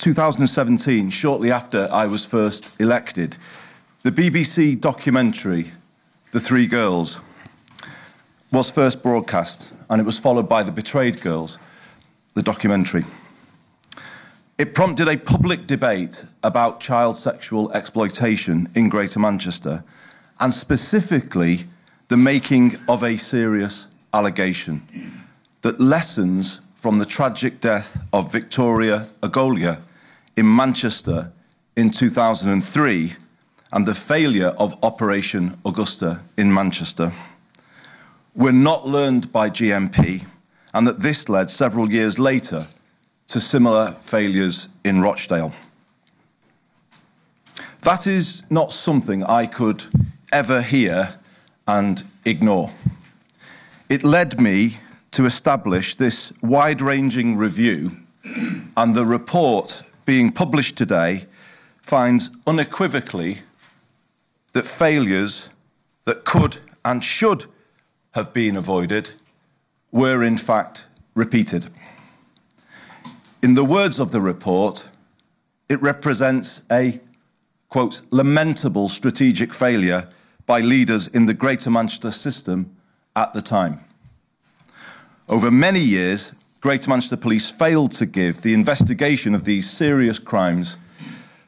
2017, shortly after I was first elected, the BBC documentary, The Three Girls, was first broadcast, and it was followed by The Betrayed Girls, the documentary. It prompted a public debate about child sexual exploitation in Greater Manchester, and specifically the making of a serious allegation that lessons from the tragic death of Victoria Agoglia in Manchester in 2003 and the failure of Operation Augusta in Manchester were not learned by GMP, and that this led several years later to similar failures in Rochdale. That is not something I could ever hear and ignore. It led me to establish this wide ranging review, and the report being published today finds unequivocally that failures that could and should have been avoided were in fact repeated. In the words of the report, it represents a quote, lamentable strategic failure by leaders in the Greater Manchester system at the time. Over many years, Greater Manchester Police failed to give the investigation of these serious crimes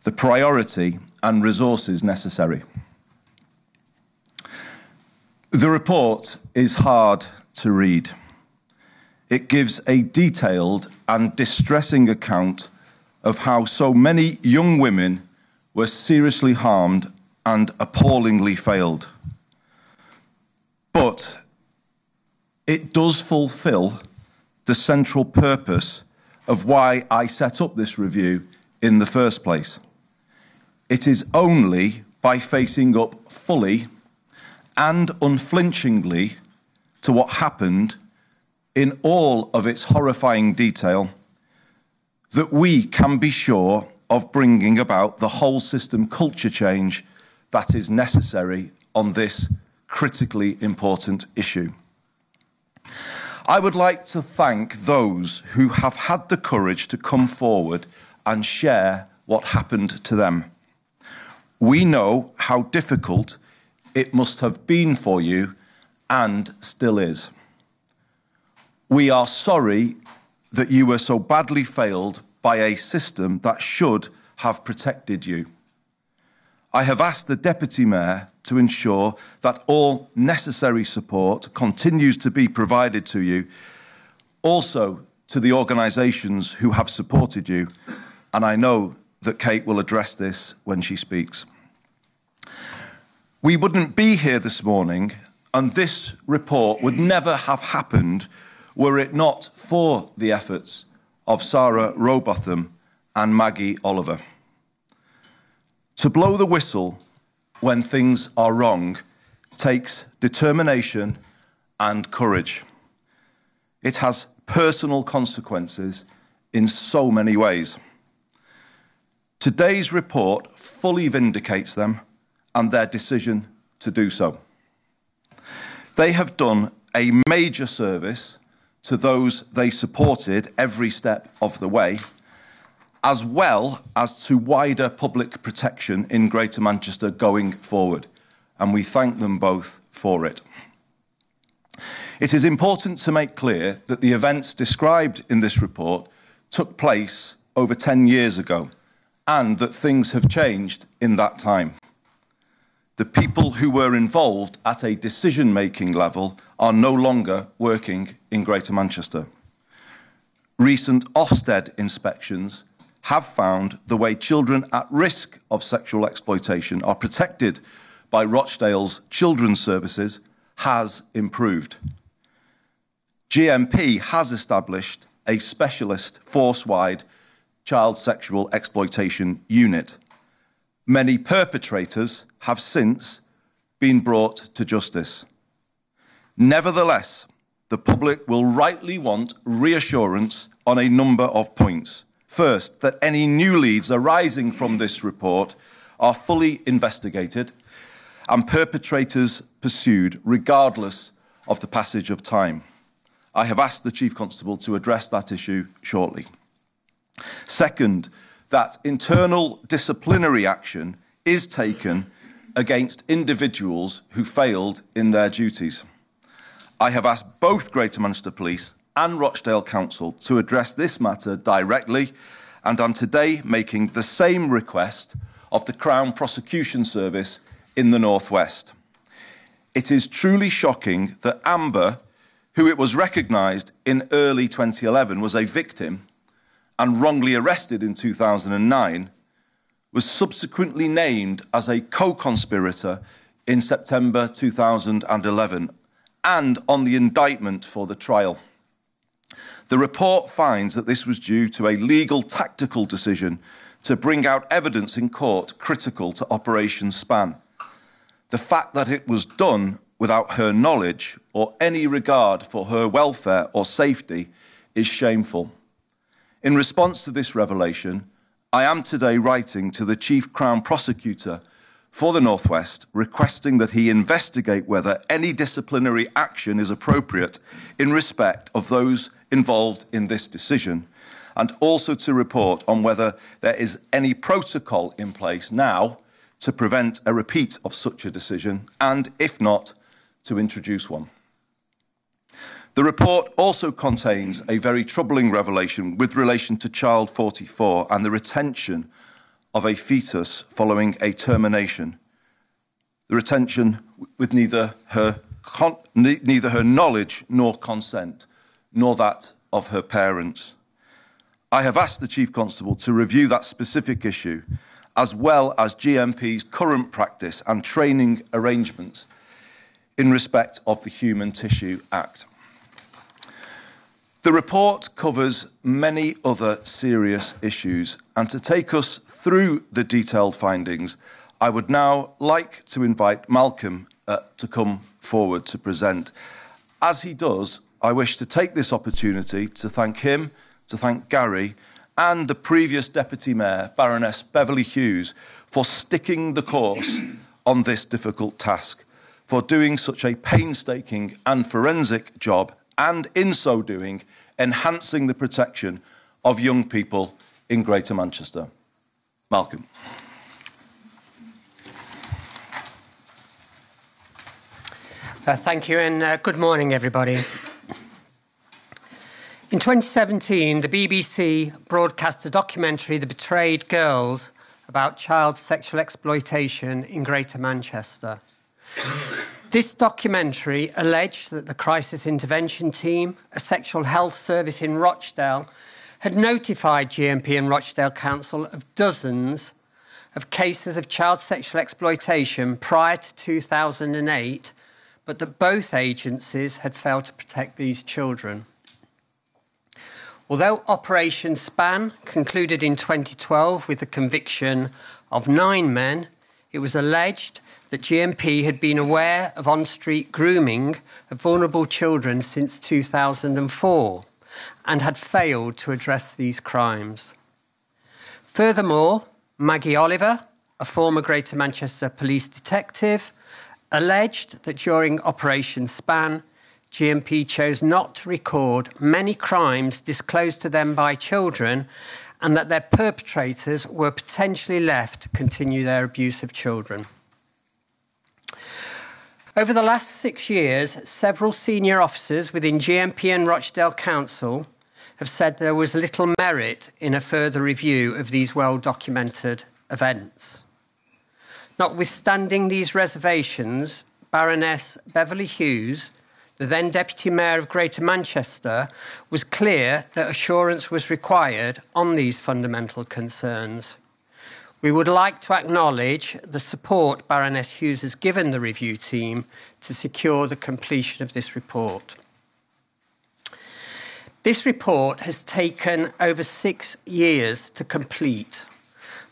the priority and resources necessary. The report is hard to read. It gives a detailed and distressing account of how so many young women were seriously harmed and appallingly failed. But it does fulfill the central purpose of why I set up this review in the first place. It is only by facing up fully and unflinchingly to what happened in all of its horrifying detail that we can be sure of bringing about the whole system culture change that is necessary on this critically important issue. I would like to thank those who have had the courage to come forward and share what happened to them. We know how difficult it must have been for you and still is. We are sorry that you were so badly failed by a system that should have protected you. I have asked the Deputy Mayor to ensure that all necessary support continues to be provided to you, also to the organisations who have supported you, and I know that Kate will address this when she speaks. We wouldn't be here this morning, and this report would never have happened were it not for the efforts of Sarah Rowbotham and Maggie Oliver. To blow the whistle when things are wrong takes determination and courage. It has personal consequences in so many ways. Today's report fully vindicates them and their decision to do so. They have done a major service to those they supported every step of the way, as well as to wider public protection in Greater Manchester going forward, and we thank them both for it. It is important to make clear that the events described in this report took place over 10 years ago and that things have changed in that time the people who were involved at a decision making level are no longer working in Greater Manchester. Recent Ofsted inspections have found the way children at risk of sexual exploitation are protected by Rochdale's children's services has improved. GMP has established a specialist force wide child sexual exploitation unit. Many perpetrators have since been brought to justice. Nevertheless, the public will rightly want reassurance on a number of points. First, that any new leads arising from this report are fully investigated and perpetrators pursued regardless of the passage of time. I have asked the Chief Constable to address that issue shortly. Second, that internal disciplinary action is taken against individuals who failed in their duties. I have asked both Greater Manchester Police and Rochdale Council to address this matter directly, and am today making the same request of the Crown Prosecution Service in the North West. It is truly shocking that Amber, who it was recognised in early 2011 was a victim and wrongly arrested in 2009, was subsequently named as a co conspirator in September 2011 and on the indictment for the trial. The report finds that this was due to a legal tactical decision to bring out evidence in court critical to Operation Span. The fact that it was done without her knowledge or any regard for her welfare or safety is shameful. In response to this revelation, I am today writing to the Chief Crown Prosecutor for the Northwest requesting that he investigate whether any disciplinary action is appropriate in respect of those involved in this decision, and also to report on whether there is any protocol in place now to prevent a repeat of such a decision, and if not, to introduce one. The report also contains a very troubling revelation with relation to Child 44 and the retention of a fetus following a termination. The retention with neither her, neither her knowledge nor consent, nor that of her parents. I have asked the Chief Constable to review that specific issue, as well as GMP's current practice and training arrangements in respect of the Human Tissue Act. The report covers many other serious issues, and to take us through the detailed findings, I would now like to invite Malcolm uh, to come forward to present. As he does, I wish to take this opportunity to thank him, to thank Gary, and the previous Deputy Mayor, Baroness Beverley Hughes, for sticking the course on this difficult task, for doing such a painstaking and forensic job and in so doing, enhancing the protection of young people in Greater Manchester. Malcolm. Uh, thank you, and uh, good morning, everybody. In 2017, the BBC broadcast a documentary, The Betrayed Girls, about child sexual exploitation in Greater Manchester. This documentary alleged that the crisis intervention team, a sexual health service in Rochdale, had notified GMP and Rochdale Council of dozens of cases of child sexual exploitation prior to 2008, but that both agencies had failed to protect these children. Although Operation Span concluded in 2012 with the conviction of nine men, it was alleged that GMP had been aware of on street grooming of vulnerable children since 2004 and had failed to address these crimes. Furthermore, Maggie Oliver, a former Greater Manchester police detective, alleged that during Operation Span, GMP chose not to record many crimes disclosed to them by children and that their perpetrators were potentially left to continue their abuse of children. Over the last six years, several senior officers within GMP and Rochdale Council have said there was little merit in a further review of these well documented events. Notwithstanding these reservations, Baroness Beverley Hughes, the then Deputy Mayor of Greater Manchester, was clear that assurance was required on these fundamental concerns. We would like to acknowledge the support Baroness Hughes has given the review team to secure the completion of this report. This report has taken over six years to complete,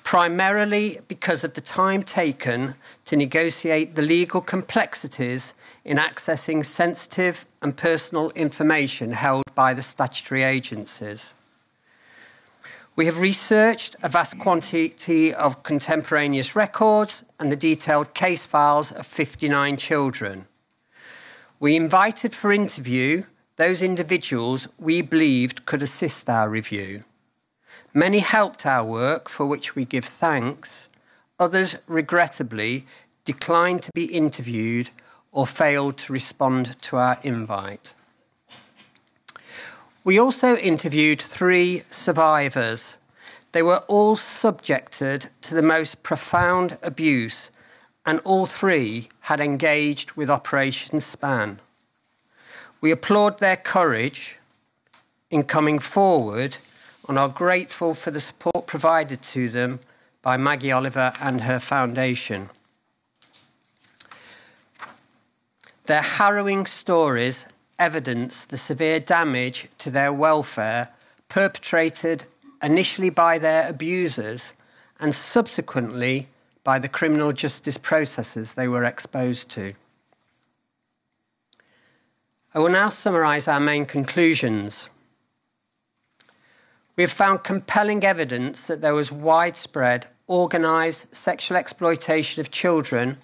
primarily because of the time taken to negotiate the legal complexities in accessing sensitive and personal information held by the statutory agencies. We have researched a vast quantity of contemporaneous records and the detailed case files of 59 children. We invited for interview those individuals we believed could assist our review. Many helped our work, for which we give thanks. Others, regrettably, declined to be interviewed or failed to respond to our invite. We also interviewed three survivors. They were all subjected to the most profound abuse, and all three had engaged with Operation Span. We applaud their courage in coming forward and are grateful for the support provided to them by Maggie Oliver and her foundation. Their harrowing stories evidence the severe damage to their welfare perpetrated initially by their abusers and subsequently by the criminal justice processes they were exposed to. I will now summarise our main conclusions. We have found compelling evidence that there was widespread organised sexual exploitation of children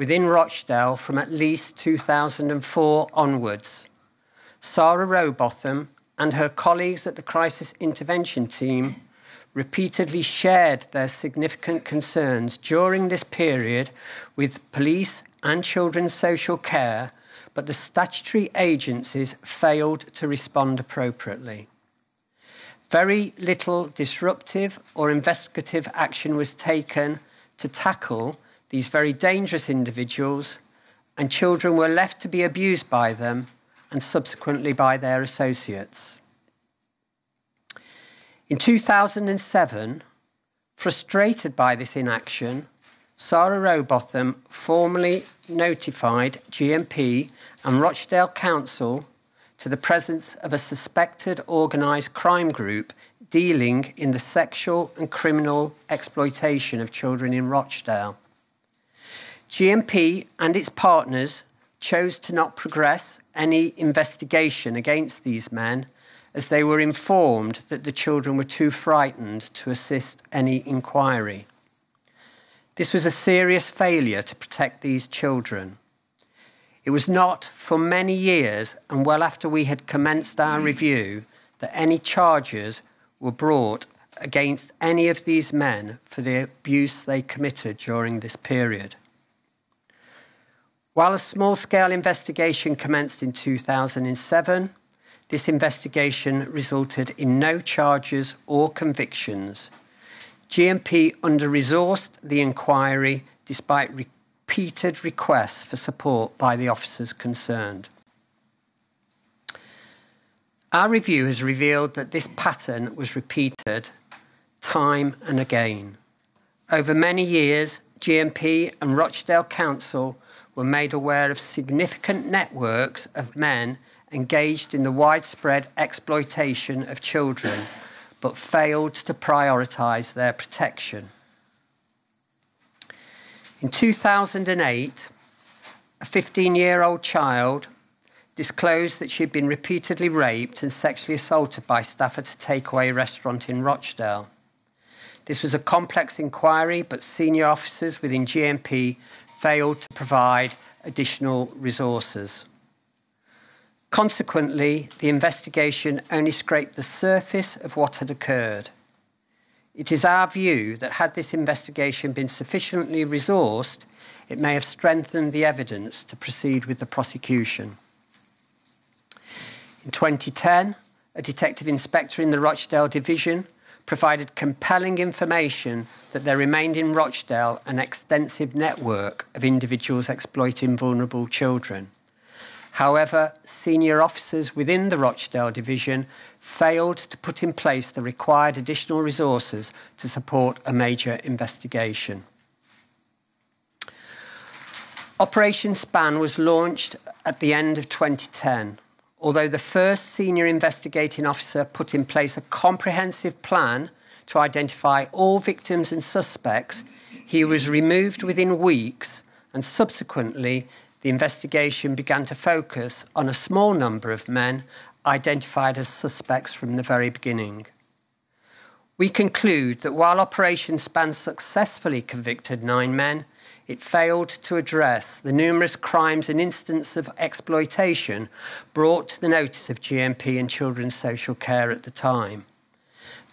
within Rochdale from at least 2004 onwards. Sarah Rowbotham and her colleagues at the Crisis Intervention Team repeatedly shared their significant concerns during this period with police and children's social care, but the statutory agencies failed to respond appropriately. Very little disruptive or investigative action was taken to tackle these very dangerous individuals, and children were left to be abused by them and subsequently by their associates. In 2007, frustrated by this inaction, Sarah Rowbotham formally notified GMP and Rochdale Council to the presence of a suspected organised crime group dealing in the sexual and criminal exploitation of children in Rochdale. GMP and its partners chose to not progress any investigation against these men as they were informed that the children were too frightened to assist any inquiry. This was a serious failure to protect these children. It was not for many years and well after we had commenced our review that any charges were brought against any of these men for the abuse they committed during this period. While a small scale investigation commenced in 2007, this investigation resulted in no charges or convictions. GMP under resourced the inquiry despite repeated requests for support by the officers concerned. Our review has revealed that this pattern was repeated time and again. Over many years, GMP and Rochdale Council were made aware of significant networks of men engaged in the widespread exploitation of children but failed to prioritise their protection. In 2008, a 15 year old child disclosed that she had been repeatedly raped and sexually assaulted by staff at a takeaway restaurant in Rochdale. This was a complex inquiry, but senior officers within GMP failed to provide additional resources. Consequently, the investigation only scraped the surface of what had occurred. It is our view that had this investigation been sufficiently resourced, it may have strengthened the evidence to proceed with the prosecution. In 2010, a detective inspector in the Rochdale Division provided compelling information that there remained in Rochdale an extensive network of individuals exploiting vulnerable children. However, senior officers within the Rochdale Division failed to put in place the required additional resources to support a major investigation. Operation Span was launched at the end of 2010 although the first senior investigating officer put in place a comprehensive plan to identify all victims and suspects, he was removed within weeks and subsequently the investigation began to focus on a small number of men identified as suspects from the very beginning. We conclude that while Operation Span successfully convicted nine men, it failed to address the numerous crimes and instances of exploitation brought to the notice of GMP and Children's Social Care at the time.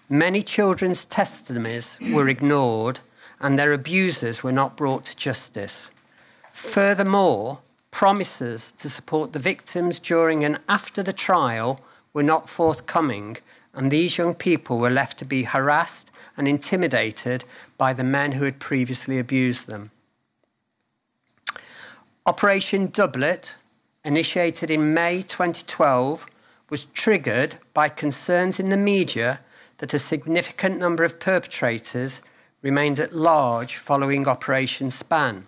Many children's testimonies were ignored and their abusers were not brought to justice. Furthermore, promises to support the victims during and after the trial were not forthcoming, and these young people were left to be harassed and intimidated by the men who had previously abused them. Operation Doublet, initiated in May 2012, was triggered by concerns in the media that a significant number of perpetrators remained at large following Operation Span.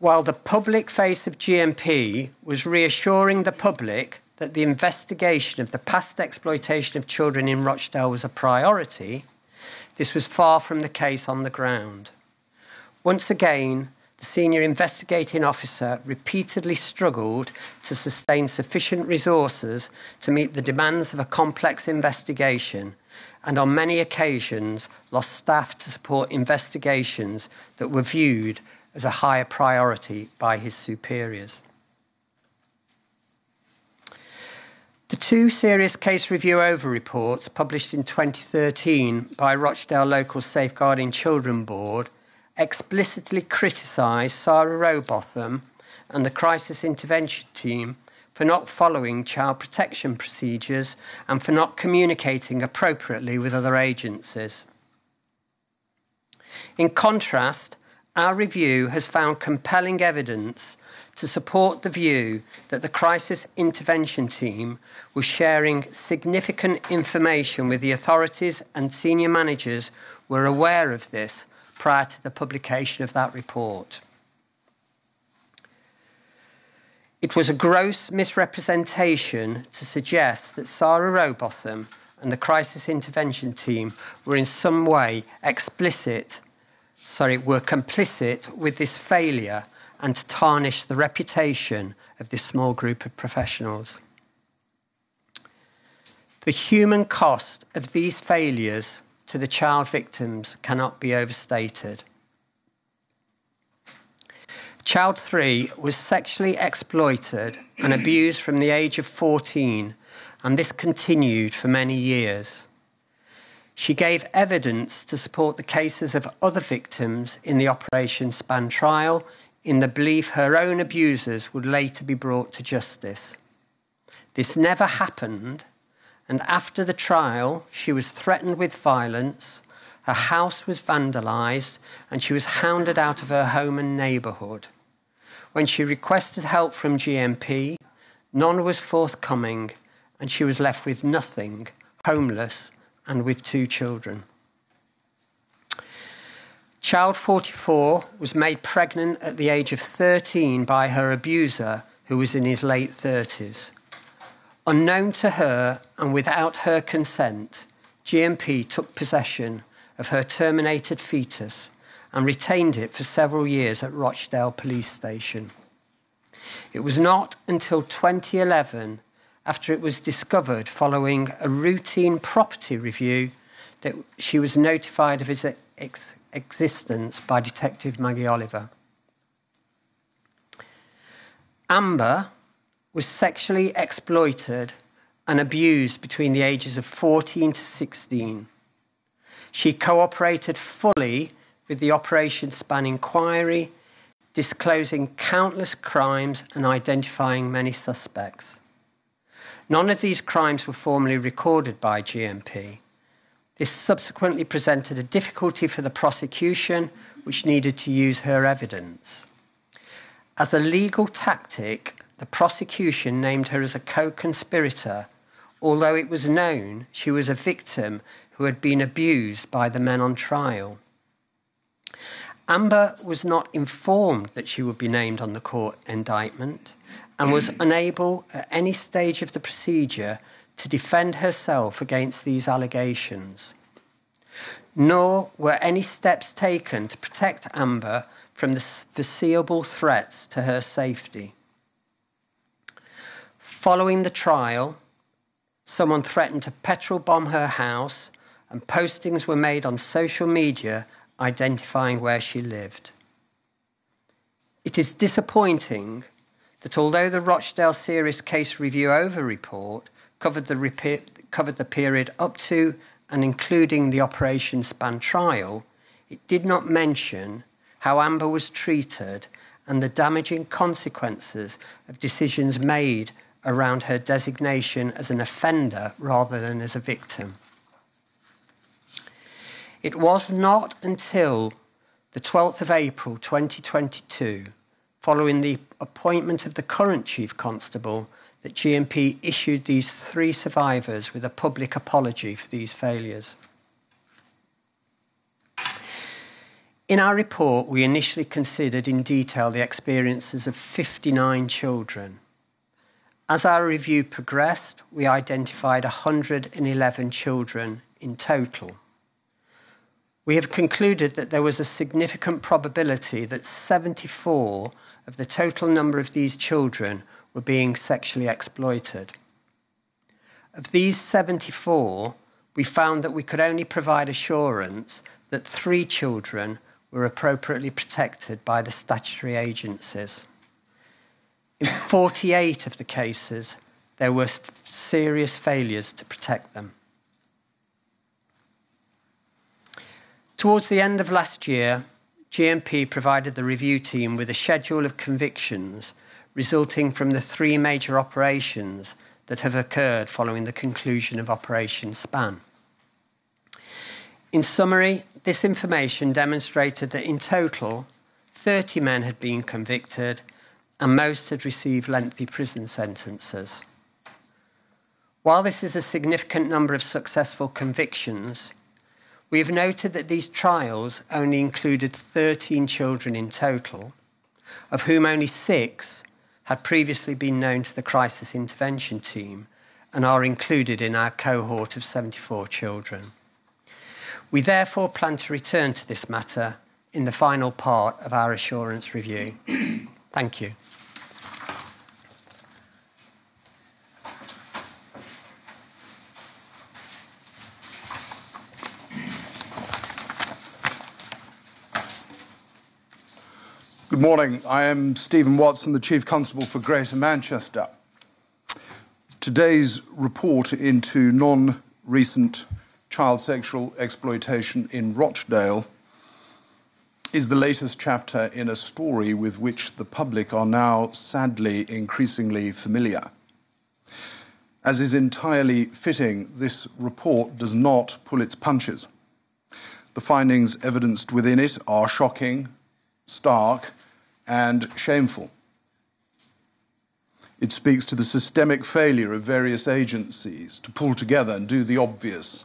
While the public face of GMP was reassuring the public that the investigation of the past exploitation of children in Rochdale was a priority, this was far from the case on the ground. Once again, the senior investigating officer repeatedly struggled to sustain sufficient resources to meet the demands of a complex investigation and on many occasions lost staff to support investigations that were viewed as a higher priority by his superiors. The two serious case review over reports published in 2013 by Rochdale Local Safeguarding Children Board explicitly criticised Sarah Rowbotham and the crisis intervention team for not following child protection procedures and for not communicating appropriately with other agencies. In contrast, our review has found compelling evidence to support the view that the crisis intervention team was sharing significant information with the authorities and senior managers were aware of this prior to the publication of that report. It was a gross misrepresentation to suggest that Sarah Rowbotham and the crisis intervention team were in some way explicit, sorry, were complicit with this failure and to tarnish the reputation of this small group of professionals. The human cost of these failures to the child victims cannot be overstated. Child 3 was sexually exploited and abused from the age of 14, and this continued for many years. She gave evidence to support the cases of other victims in the Operation Span trial in the belief her own abusers would later be brought to justice. This never happened, and after the trial, she was threatened with violence, her house was vandalised, and she was hounded out of her home and neighbourhood. When she requested help from GMP, none was forthcoming, and she was left with nothing, homeless, and with two children. Child 44 was made pregnant at the age of 13 by her abuser, who was in his late 30s. Unknown to her and without her consent, GMP took possession of her terminated fetus and retained it for several years at Rochdale Police Station. It was not until 2011, after it was discovered following a routine property review, that she was notified of its ex- existence by Detective Maggie Oliver. Amber was sexually exploited and abused between the ages of 14 to 16. She cooperated fully with the Operation Span inquiry, disclosing countless crimes and identifying many suspects. None of these crimes were formally recorded by GMP, this subsequently presented a difficulty for the prosecution, which needed to use her evidence. As a legal tactic, the prosecution named her as a co conspirator, although it was known she was a victim who had been abused by the men on trial. Amber was not informed that she would be named on the court indictment and was unable at any stage of the procedure to defend herself against these allegations. Nor were any steps taken to protect Amber from the foreseeable threats to her safety. Following the trial, someone threatened to petrol bomb her house, and postings were made on social media identifying where she lived. It is disappointing that although the Rochdale Serious Case Review Over report covered the, repeat, covered the period up to and including the Operation Span trial, it did not mention how Amber was treated and the damaging consequences of decisions made around her designation as an offender rather than as a victim. It was not until the 12th of April 2022, following the appointment of the current Chief Constable, that GMP issued these three survivors with a public apology for these failures. In our report, we initially considered in detail the experiences of 59 children. As our review progressed, we identified 111 children in total. We have concluded that there was a significant probability that 74 of the total number of these children were being sexually exploited. Of these 74, we found that we could only provide assurance that three children were appropriately protected by the statutory agencies. In 48 of the cases, there were serious failures to protect them. Towards the end of last year, GMP provided the review team with a schedule of convictions resulting from the three major operations that have occurred following the conclusion of Operation Span. In summary, this information demonstrated that in total, 30 men had been convicted and most had received lengthy prison sentences. While this is a significant number of successful convictions, we have noted that these trials only included 13 children in total, of whom only six had previously been known to the crisis intervention team and are included in our cohort of 74 children. We therefore plan to return to this matter in the final part of our assurance review. Thank you. Good morning. I am Stephen Watson, the Chief Constable for Greater Manchester. Today's report into non recent child sexual exploitation in Rochdale is the latest chapter in a story with which the public are now sadly increasingly familiar. As is entirely fitting, this report does not pull its punches. The findings evidenced within it are shocking, stark, and shameful. It speaks to the systemic failure of various agencies to pull together and do the obvious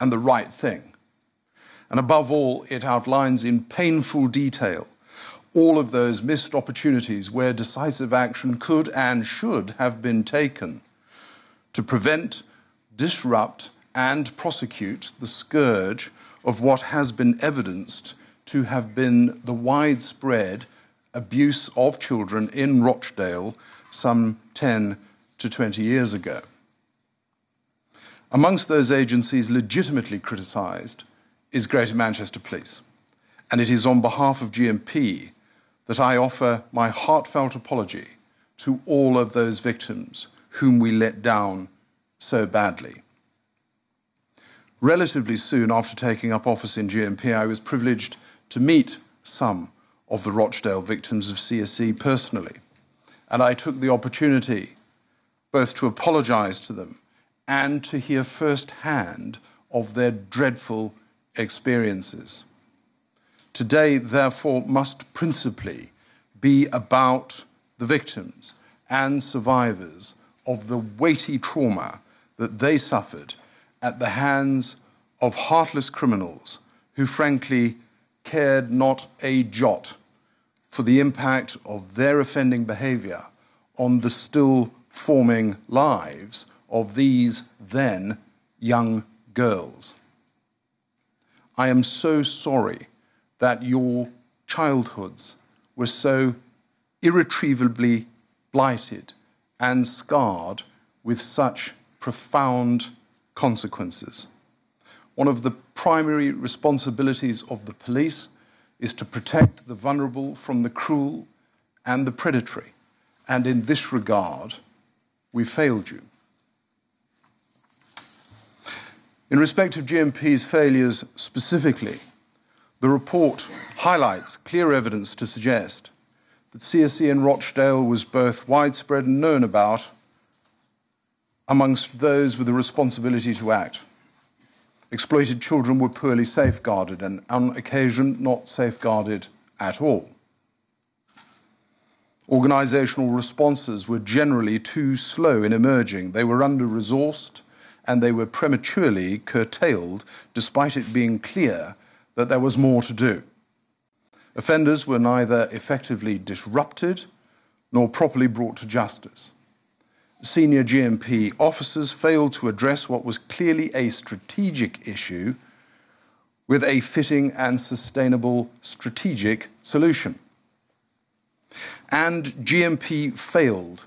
and the right thing. And above all, it outlines in painful detail all of those missed opportunities where decisive action could and should have been taken to prevent, disrupt, and prosecute the scourge of what has been evidenced to have been the widespread abuse of children in Rochdale some 10 to 20 years ago. Amongst those agencies legitimately criticised is Greater Manchester Police, and it is on behalf of GMP that I offer my heartfelt apology to all of those victims whom we let down so badly. Relatively soon after taking up office in GMP, I was privileged to meet some of the Rochdale victims of CSE personally, and I took the opportunity both to apologise to them and to hear firsthand of their dreadful experiences. Today, therefore, must principally be about the victims and survivors of the weighty trauma that they suffered at the hands of heartless criminals who, frankly, cared not a jot for the impact of their offending behavior on the still forming lives of these then young girls. I am so sorry that your childhoods were so irretrievably blighted and scarred with such profound consequences. One of the primary responsibilities of the police is to protect the vulnerable from the cruel and the predatory. And in this regard, we failed you. In respect of GMP's failures specifically, the report highlights clear evidence to suggest that CSE in Rochdale was both widespread and known about amongst those with the responsibility to act. Exploited children were poorly safeguarded and on occasion not safeguarded at all. Organizational responses were generally too slow in emerging. They were under resourced and they were prematurely curtailed despite it being clear that there was more to do. Offenders were neither effectively disrupted nor properly brought to justice. Senior GMP officers failed to address what was clearly a strategic issue with a fitting and sustainable strategic solution. And GMP failed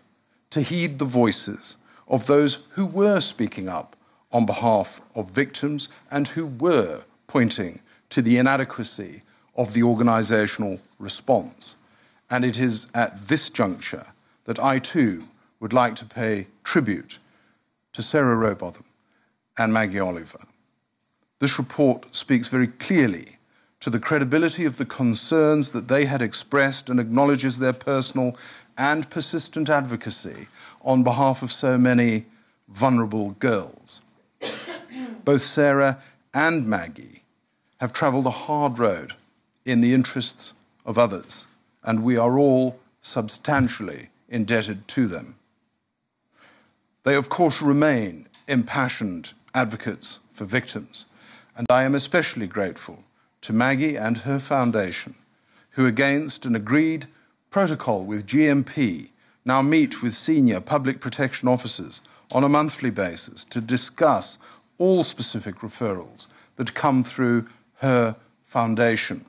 to heed the voices of those who were speaking up on behalf of victims and who were pointing to the inadequacy of the organizational response. And it is at this juncture that I too would like to pay tribute to Sarah Rowbotham and Maggie Oliver. This report speaks very clearly to the credibility of the concerns that they had expressed and acknowledges their personal and persistent advocacy on behalf of so many vulnerable girls. Both Sarah and Maggie have traveled a hard road in the interests of others, and we are all substantially indebted to them. They, of course, remain impassioned advocates for victims, and I am especially grateful to Maggie and her foundation, who, against an agreed protocol with GMP, now meet with senior public protection officers on a monthly basis to discuss all specific referrals that come through her foundation.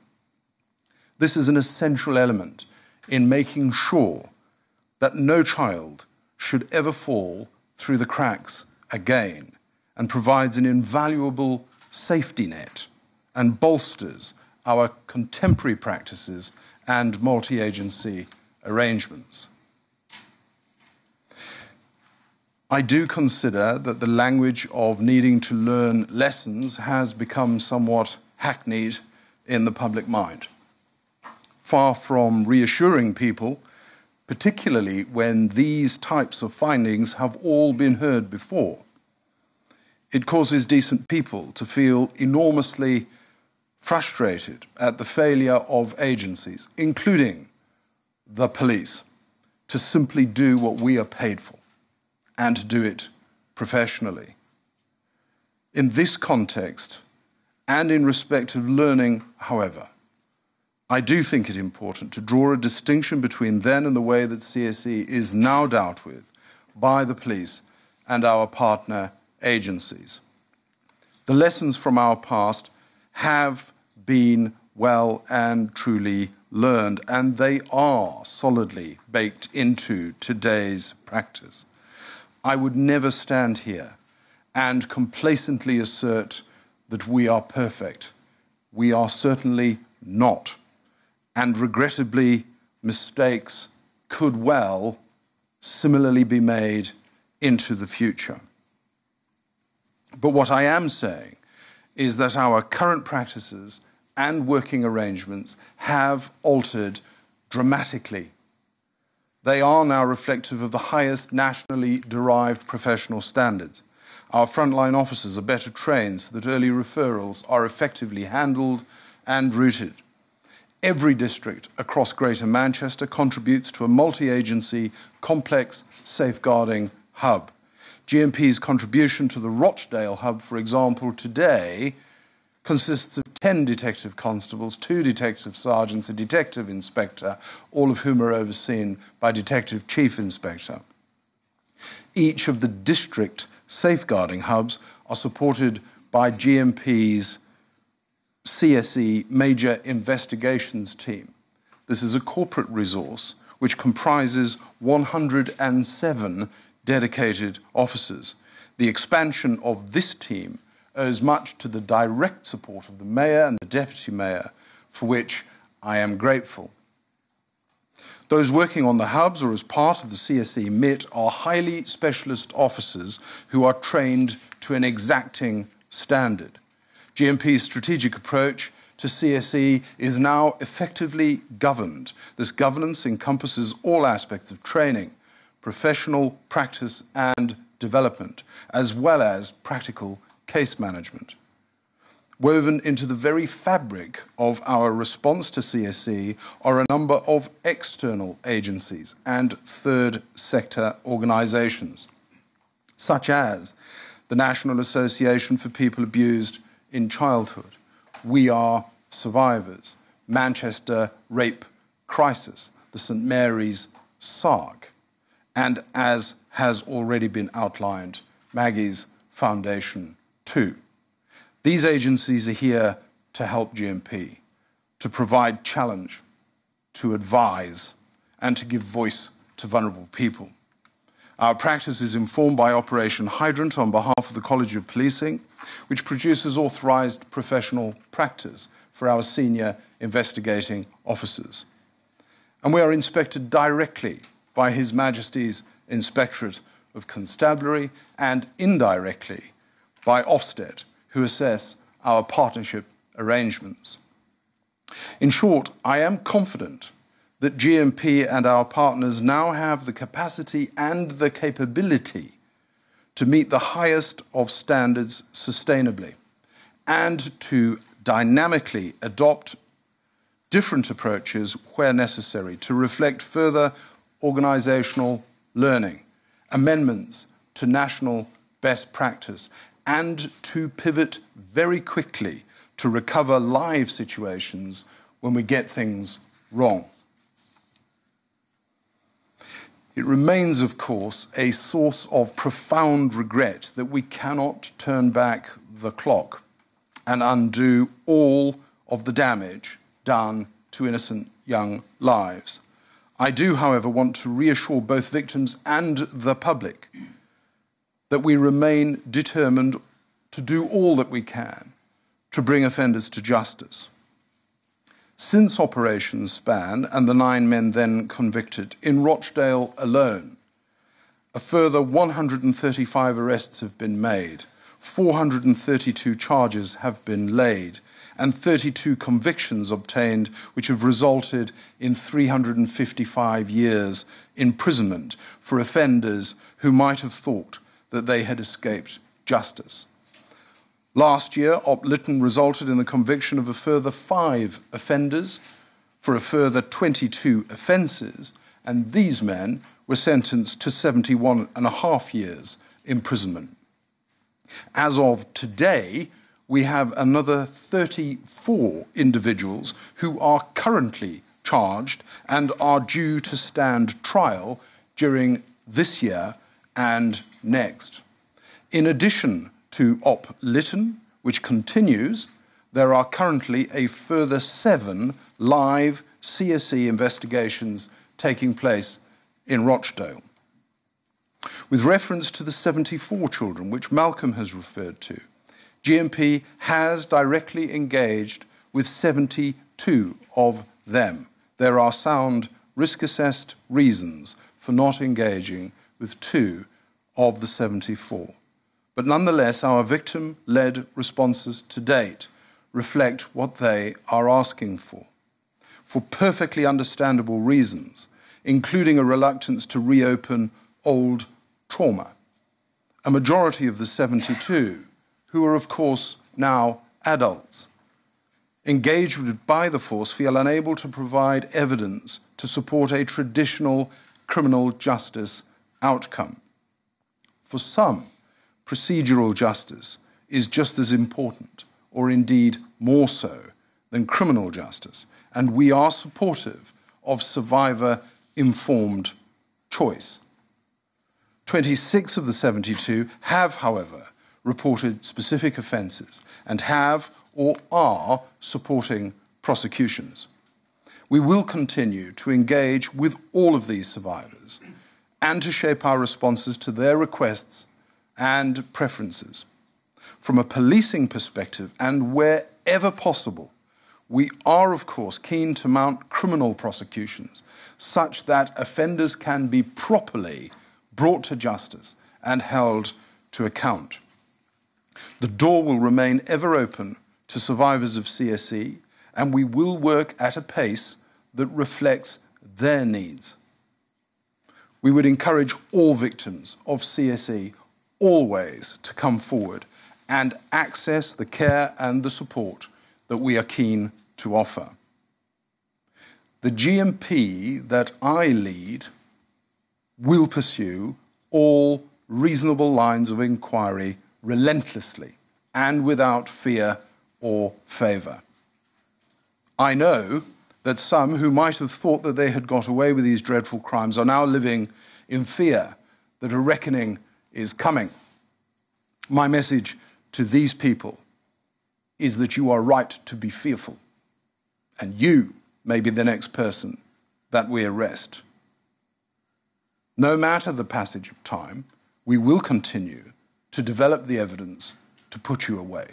This is an essential element in making sure that no child should ever fall through the cracks again and provides an invaluable safety net and bolsters our contemporary practices and multi agency arrangements. I do consider that the language of needing to learn lessons has become somewhat hackneyed in the public mind far from reassuring people, particularly when these types of findings have all been heard before. It causes decent people to feel enormously frustrated at the failure of agencies, including the police, to simply do what we are paid for and to do it professionally. In this context, and in respect of learning, however, I do think it important to draw a distinction between then and the way that CSE is now dealt with by the police and our partner agencies. The lessons from our past have been well and truly learned, and they are solidly baked into today's practice. I would never stand here and complacently assert that we are perfect. We are certainly not and regrettably, mistakes could well similarly be made into the future. But what I am saying is that our current practices and working arrangements have altered dramatically. They are now reflective of the highest nationally derived professional standards. Our frontline officers are better trained so that early referrals are effectively handled and routed. Every district across Greater Manchester contributes to a multi agency, complex safeguarding hub. GMP's contribution to the Rochdale hub, for example, today consists of 10 detective constables, two detective sergeants, a detective inspector, all of whom are overseen by Detective Chief Inspector. Each of the district safeguarding hubs are supported by GMP's CSE Major Investigations Team. This is a corporate resource which comprises 107 dedicated officers. The expansion of this team owes much to the direct support of the Mayor and the Deputy Mayor, for which I am grateful. Those working on the hubs or as part of the CSE MIT are highly specialist officers who are trained to an exacting standard. GMP's strategic approach to CSE is now effectively governed. This governance encompasses all aspects of training, professional practice, and development, as well as practical case management. Woven into the very fabric of our response to CSE are a number of external agencies and third sector organizations, such as the National Association for People Abused in Childhood, We Are Survivors, Manchester Rape Crisis, the St Mary's SARC, and as has already been outlined, Maggie's Foundation too. These agencies are here to help GMP, to provide challenge, to advise, and to give voice to vulnerable people. Our practice is informed by Operation Hydrant on behalf of the College of Policing, which produces authorized professional practice for our senior investigating officers. And we are inspected directly by His Majesty's Inspectorate of Constabulary and indirectly by Ofsted, who assess our partnership arrangements. In short, I am confident that GMP and our partners now have the capacity and the capability to meet the highest of standards sustainably and to dynamically adopt different approaches where necessary to reflect further organizational learning, amendments to national best practice, and to pivot very quickly to recover live situations when we get things wrong. It remains, of course, a source of profound regret that we cannot turn back the clock and undo all of the damage done to innocent young lives. I do, however, want to reassure both victims and the public that we remain determined to do all that we can to bring offenders to justice. Since Operation Span and the nine men then convicted, in Rochdale alone, a further 135 arrests have been made, 432 charges have been laid, and 32 convictions obtained, which have resulted in 355 years imprisonment for offenders who might have thought that they had escaped justice. Last year, Op Lytton resulted in the conviction of a further five offenders for a further 22 offences, and these men were sentenced to 71 and a half years imprisonment. As of today, we have another 34 individuals who are currently charged and are due to stand trial during this year and next. In addition to Op Lytton, which continues, there are currently a further seven live CSE investigations taking place in Rochdale. With reference to the 74 children which Malcolm has referred to, GMP has directly engaged with 72 of them. There are sound risk assessed reasons for not engaging with two of the 74. But nonetheless, our victim led responses to date reflect what they are asking for. For perfectly understandable reasons, including a reluctance to reopen old trauma. A majority of the 72, who are of course now adults, engaged by the force, feel unable to provide evidence to support a traditional criminal justice outcome. For some, procedural justice is just as important, or indeed more so, than criminal justice, and we are supportive of survivor informed choice. 26 of the 72 have, however, reported specific offences and have or are supporting prosecutions. We will continue to engage with all of these survivors and to shape our responses to their requests and preferences. From a policing perspective, and wherever possible, we are, of course, keen to mount criminal prosecutions such that offenders can be properly brought to justice and held to account. The door will remain ever open to survivors of CSE, and we will work at a pace that reflects their needs. We would encourage all victims of CSE always to come forward and access the care and the support that we are keen to offer. The GMP that I lead will pursue all reasonable lines of inquiry relentlessly and without fear or favour. I know that some who might have thought that they had got away with these dreadful crimes are now living in fear that a reckoning is coming. My message to these people is that you are right to be fearful, and you may be the next person that we arrest. No matter the passage of time, we will continue to develop the evidence to put you away.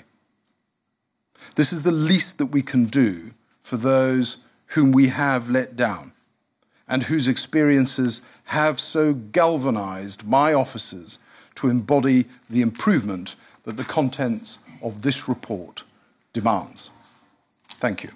This is the least that we can do for those whom we have let down and whose experiences have so galvanized my officers to embody the improvement that the contents of this report demands. Thank you.